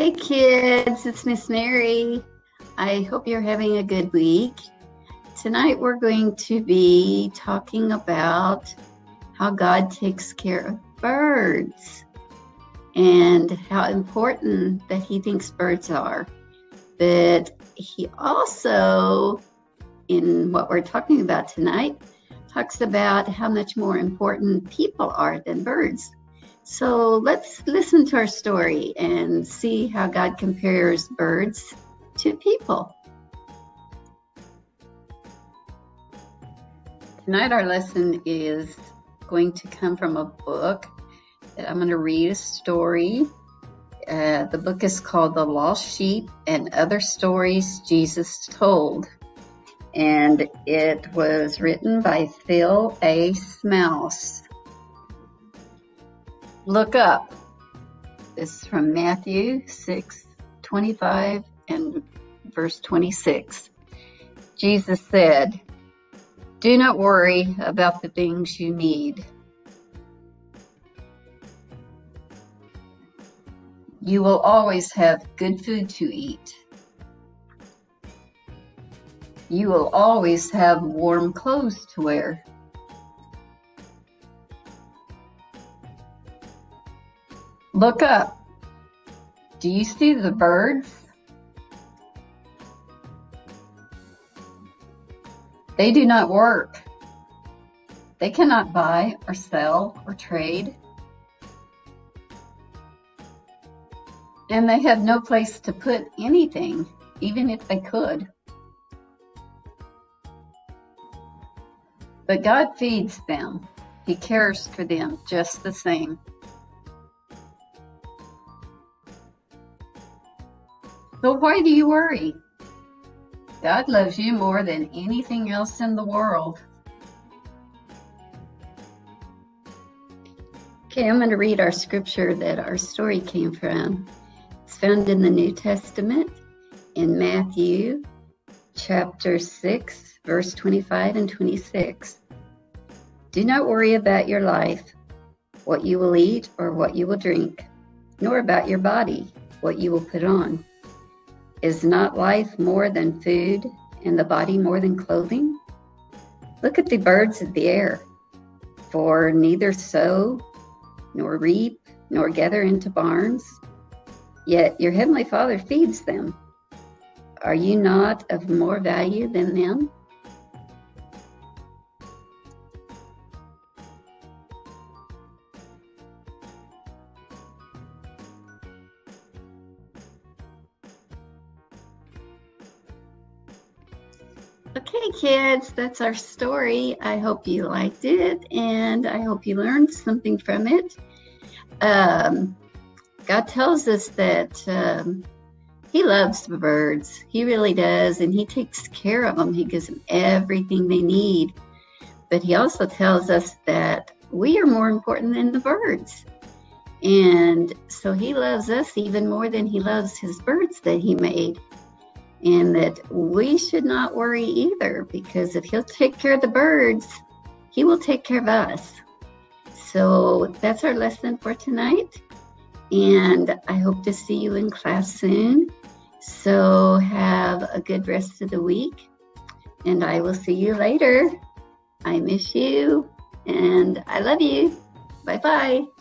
Hey kids, it's Miss Mary. I hope you're having a good week. Tonight we're going to be talking about how God takes care of birds and how important that He thinks birds are. But He also, in what we're talking about tonight, talks about how much more important people are than birds. So let's listen to our story and see how God compares birds to people. Tonight, our lesson is going to come from a book that I'm going to read a story. Uh, the book is called The Lost Sheep and Other Stories Jesus Told. And it was written by Phil A. Smouse. Look up. This is from Matthew 6 25 and verse 26. Jesus said, Do not worry about the things you need. You will always have good food to eat. You will always have warm clothes to wear. Look up. Do you see the birds? They do not work. They cannot buy or sell or trade. And they have no place to put anything, even if they could. But God feeds them. He cares for them just the same. So why do you worry? God loves you more than anything else in the world. Okay, I'm going to read our scripture that our story came from. It's found in the New Testament in Matthew chapter 6, verse 25 and 26. Do not worry about your life, what you will eat or what you will drink, nor about your body, what you will put on. Is not life more than food and the body more than clothing? Look at the birds of the air, for neither sow nor reap nor gather into barns, yet your heavenly Father feeds them. Are you not of more value than them? Okay, kids, that's our story. I hope you liked it and I hope you learned something from it. Um, God tells us that um, He loves the birds. He really does. And He takes care of them, He gives them everything they need. But He also tells us that we are more important than the birds. And so He loves us even more than He loves His birds that He made and that we should not worry either because if he'll take care of the birds, he will take care of us. So that's our lesson for tonight. And I hope to see you in class soon. So have a good rest of the week. And I will see you later. I miss you and I love you. Bye bye.